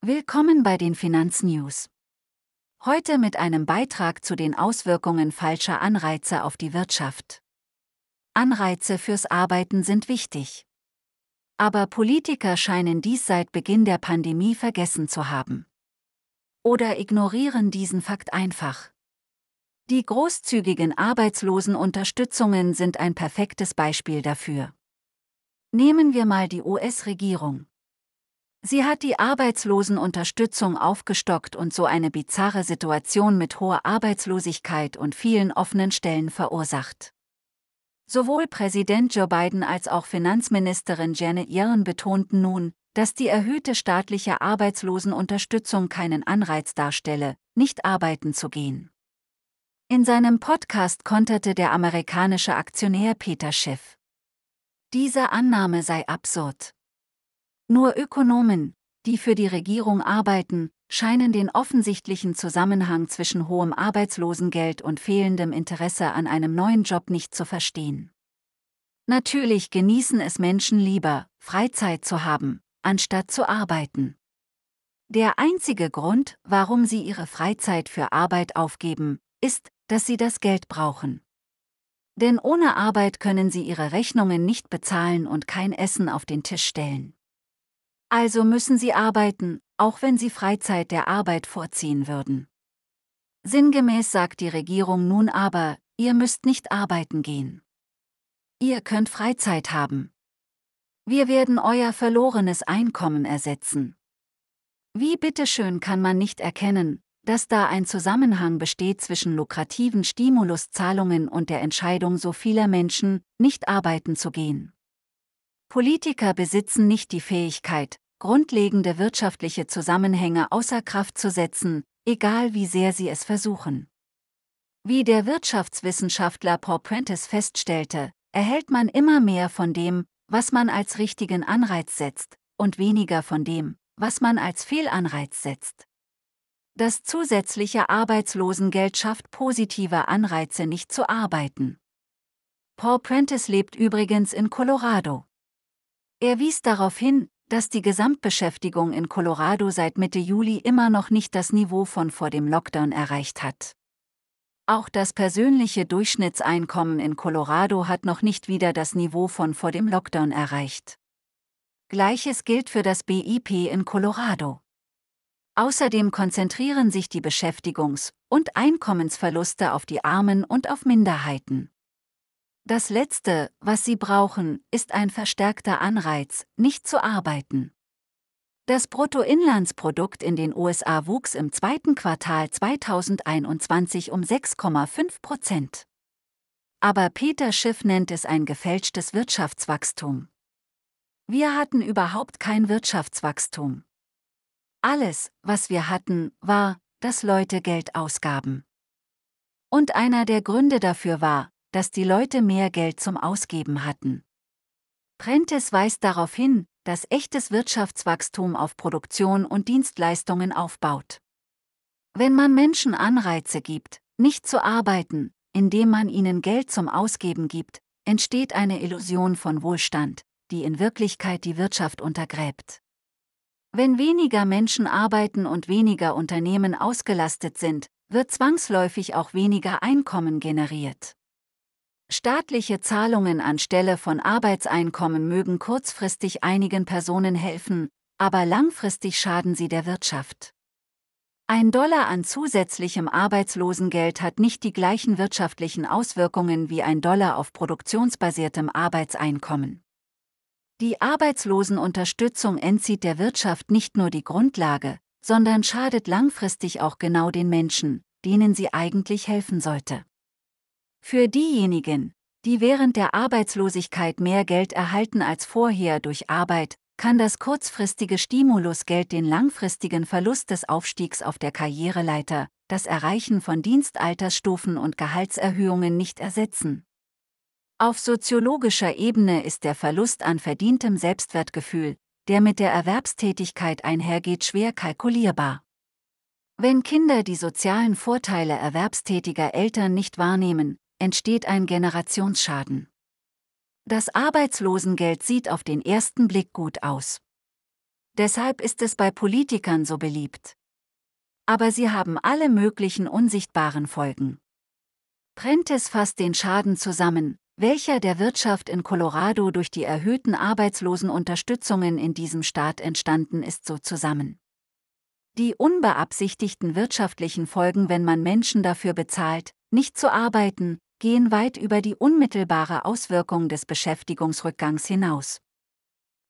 Willkommen bei den Finanznews. Heute mit einem Beitrag zu den Auswirkungen falscher Anreize auf die Wirtschaft. Anreize fürs Arbeiten sind wichtig. Aber Politiker scheinen dies seit Beginn der Pandemie vergessen zu haben. Oder ignorieren diesen Fakt einfach. Die großzügigen Arbeitslosenunterstützungen sind ein perfektes Beispiel dafür. Nehmen wir mal die US-Regierung. Sie hat die Arbeitslosenunterstützung aufgestockt und so eine bizarre Situation mit hoher Arbeitslosigkeit und vielen offenen Stellen verursacht. Sowohl Präsident Joe Biden als auch Finanzministerin Janet Yellen betonten nun, dass die erhöhte staatliche Arbeitslosenunterstützung keinen Anreiz darstelle, nicht arbeiten zu gehen. In seinem Podcast konterte der amerikanische Aktionär Peter Schiff. Diese Annahme sei absurd. Nur Ökonomen, die für die Regierung arbeiten, scheinen den offensichtlichen Zusammenhang zwischen hohem Arbeitslosengeld und fehlendem Interesse an einem neuen Job nicht zu verstehen. Natürlich genießen es Menschen lieber, Freizeit zu haben, anstatt zu arbeiten. Der einzige Grund, warum sie ihre Freizeit für Arbeit aufgeben, ist, dass sie das Geld brauchen. Denn ohne Arbeit können sie ihre Rechnungen nicht bezahlen und kein Essen auf den Tisch stellen. Also müssen sie arbeiten, auch wenn sie Freizeit der Arbeit vorziehen würden. Sinngemäß sagt die Regierung nun aber, ihr müsst nicht arbeiten gehen. Ihr könnt Freizeit haben. Wir werden euer verlorenes Einkommen ersetzen. Wie bitteschön kann man nicht erkennen, dass da ein Zusammenhang besteht zwischen lukrativen Stimuluszahlungen und der Entscheidung so vieler Menschen, nicht arbeiten zu gehen. Politiker besitzen nicht die Fähigkeit, grundlegende wirtschaftliche Zusammenhänge außer Kraft zu setzen, egal wie sehr sie es versuchen. Wie der Wirtschaftswissenschaftler Paul Prentice feststellte, erhält man immer mehr von dem, was man als richtigen Anreiz setzt, und weniger von dem, was man als Fehlanreiz setzt. Das zusätzliche Arbeitslosengeld schafft positive Anreize, nicht zu arbeiten. Paul Prentice lebt übrigens in Colorado. Er wies darauf hin, dass die Gesamtbeschäftigung in Colorado seit Mitte Juli immer noch nicht das Niveau von vor dem Lockdown erreicht hat. Auch das persönliche Durchschnittseinkommen in Colorado hat noch nicht wieder das Niveau von vor dem Lockdown erreicht. Gleiches gilt für das BIP in Colorado. Außerdem konzentrieren sich die Beschäftigungs- und Einkommensverluste auf die Armen und auf Minderheiten. Das Letzte, was sie brauchen, ist ein verstärkter Anreiz, nicht zu arbeiten. Das Bruttoinlandsprodukt in den USA wuchs im zweiten Quartal 2021 um 6,5 Prozent. Aber Peter Schiff nennt es ein gefälschtes Wirtschaftswachstum. Wir hatten überhaupt kein Wirtschaftswachstum. Alles, was wir hatten, war, dass Leute Geld ausgaben. Und einer der Gründe dafür war, dass die Leute mehr Geld zum Ausgeben hatten. Prentice weist darauf hin, dass echtes Wirtschaftswachstum auf Produktion und Dienstleistungen aufbaut. Wenn man Menschen Anreize gibt, nicht zu arbeiten, indem man ihnen Geld zum Ausgeben gibt, entsteht eine Illusion von Wohlstand, die in Wirklichkeit die Wirtschaft untergräbt. Wenn weniger Menschen arbeiten und weniger Unternehmen ausgelastet sind, wird zwangsläufig auch weniger Einkommen generiert. Staatliche Zahlungen anstelle von Arbeitseinkommen mögen kurzfristig einigen Personen helfen, aber langfristig schaden sie der Wirtschaft. Ein Dollar an zusätzlichem Arbeitslosengeld hat nicht die gleichen wirtschaftlichen Auswirkungen wie ein Dollar auf produktionsbasiertem Arbeitseinkommen. Die Arbeitslosenunterstützung entzieht der Wirtschaft nicht nur die Grundlage, sondern schadet langfristig auch genau den Menschen, denen sie eigentlich helfen sollte. Für diejenigen, die während der Arbeitslosigkeit mehr Geld erhalten als vorher durch Arbeit, kann das kurzfristige Stimulusgeld den langfristigen Verlust des Aufstiegs auf der Karriereleiter, das Erreichen von Dienstaltersstufen und Gehaltserhöhungen nicht ersetzen. Auf soziologischer Ebene ist der Verlust an verdientem Selbstwertgefühl, der mit der Erwerbstätigkeit einhergeht, schwer kalkulierbar. Wenn Kinder die sozialen Vorteile erwerbstätiger Eltern nicht wahrnehmen, entsteht ein Generationsschaden. Das Arbeitslosengeld sieht auf den ersten Blick gut aus. Deshalb ist es bei Politikern so beliebt. Aber sie haben alle möglichen unsichtbaren Folgen. Prentice fasst den Schaden zusammen, welcher der Wirtschaft in Colorado durch die erhöhten Arbeitslosenunterstützungen in diesem Staat entstanden ist, so zusammen. Die unbeabsichtigten wirtschaftlichen Folgen, wenn man Menschen dafür bezahlt, nicht zu arbeiten, gehen weit über die unmittelbare Auswirkung des Beschäftigungsrückgangs hinaus.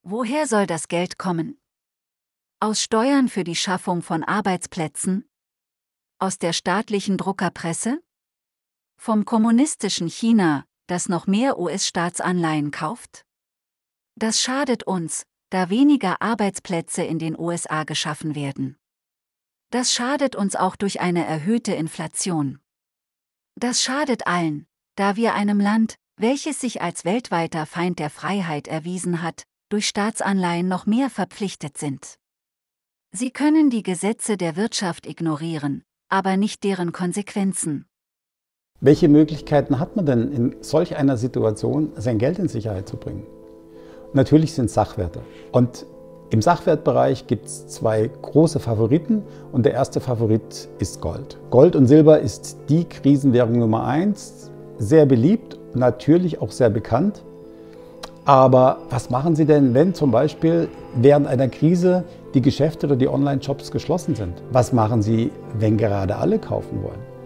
Woher soll das Geld kommen? Aus Steuern für die Schaffung von Arbeitsplätzen? Aus der staatlichen Druckerpresse? Vom kommunistischen China, das noch mehr US-Staatsanleihen kauft? Das schadet uns, da weniger Arbeitsplätze in den USA geschaffen werden. Das schadet uns auch durch eine erhöhte Inflation. Das schadet allen, da wir einem Land, welches sich als weltweiter Feind der Freiheit erwiesen hat, durch Staatsanleihen noch mehr verpflichtet sind. Sie können die Gesetze der Wirtschaft ignorieren, aber nicht deren Konsequenzen. Welche Möglichkeiten hat man denn in solch einer Situation, sein Geld in Sicherheit zu bringen? Natürlich sind Sachwerte. Und im Sachwertbereich gibt es zwei große Favoriten und der erste Favorit ist Gold. Gold und Silber ist die Krisenwährung Nummer eins, sehr beliebt, natürlich auch sehr bekannt. Aber was machen Sie denn, wenn zum Beispiel während einer Krise die Geschäfte oder die Online-Shops geschlossen sind? Was machen Sie, wenn gerade alle kaufen wollen?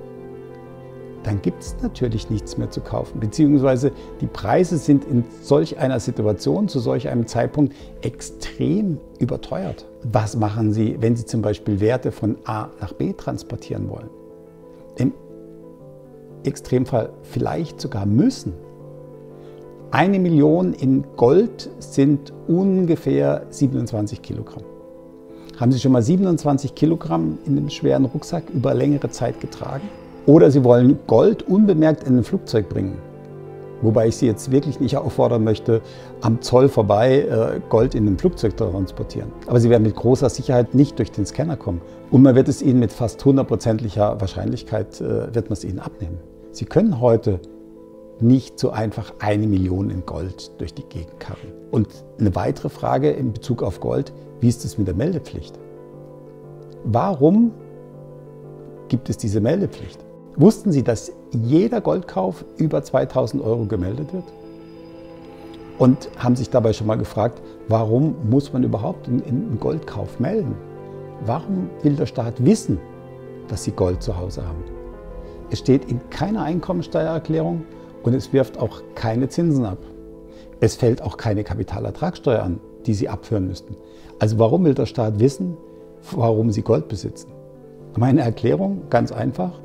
Dann gibt es natürlich nichts mehr zu kaufen. Beziehungsweise die Preise sind in solch einer Situation, zu solch einem Zeitpunkt extrem überteuert. Was machen Sie, wenn Sie zum Beispiel Werte von A nach B transportieren wollen? Im Extremfall vielleicht sogar müssen. Eine Million in Gold sind ungefähr 27 Kilogramm. Haben Sie schon mal 27 Kilogramm in einem schweren Rucksack über längere Zeit getragen? Oder Sie wollen Gold unbemerkt in ein Flugzeug bringen. Wobei ich Sie jetzt wirklich nicht auffordern möchte, am Zoll vorbei äh, Gold in einem Flugzeug zu transportieren. Aber Sie werden mit großer Sicherheit nicht durch den Scanner kommen. Und man wird es Ihnen mit fast hundertprozentiger Wahrscheinlichkeit äh, wird man es Ihnen abnehmen. Sie können heute nicht so einfach eine Million in Gold durch die Gegend karren. Und eine weitere Frage in Bezug auf Gold, wie ist es mit der Meldepflicht? Warum gibt es diese Meldepflicht? Wussten Sie, dass jeder Goldkauf über 2000 Euro gemeldet wird? Und haben sich dabei schon mal gefragt, warum muss man überhaupt einen Goldkauf melden? Warum will der Staat wissen, dass Sie Gold zu Hause haben? Es steht in keiner Einkommensteuererklärung und es wirft auch keine Zinsen ab. Es fällt auch keine Kapitalertragssteuer an, die Sie abführen müssten. Also warum will der Staat wissen, warum Sie Gold besitzen? Meine Erklärung, ganz einfach,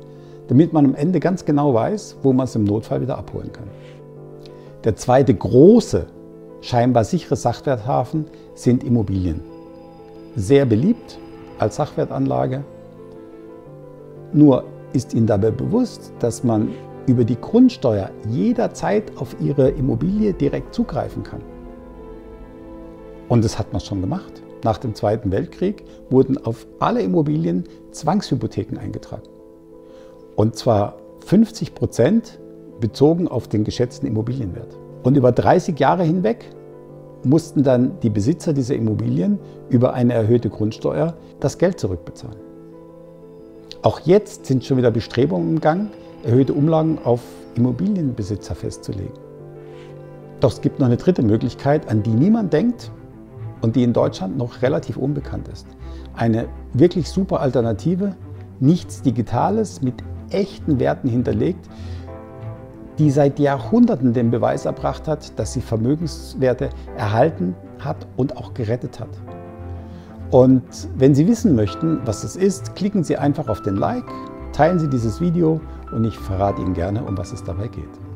damit man am Ende ganz genau weiß, wo man es im Notfall wieder abholen kann. Der zweite große, scheinbar sichere Sachwerthafen sind Immobilien. Sehr beliebt als Sachwertanlage. Nur ist Ihnen dabei bewusst, dass man über die Grundsteuer jederzeit auf Ihre Immobilie direkt zugreifen kann. Und das hat man schon gemacht. Nach dem Zweiten Weltkrieg wurden auf alle Immobilien Zwangshypotheken eingetragen. Und zwar 50 Prozent bezogen auf den geschätzten Immobilienwert. Und über 30 Jahre hinweg mussten dann die Besitzer dieser Immobilien über eine erhöhte Grundsteuer das Geld zurückbezahlen. Auch jetzt sind schon wieder Bestrebungen im Gang, erhöhte Umlagen auf Immobilienbesitzer festzulegen. Doch es gibt noch eine dritte Möglichkeit, an die niemand denkt und die in Deutschland noch relativ unbekannt ist. Eine wirklich super Alternative, nichts Digitales mit echten Werten hinterlegt, die seit Jahrhunderten den Beweis erbracht hat, dass sie Vermögenswerte erhalten hat und auch gerettet hat. Und wenn Sie wissen möchten, was das ist, klicken Sie einfach auf den Like, teilen Sie dieses Video und ich verrate Ihnen gerne, um was es dabei geht.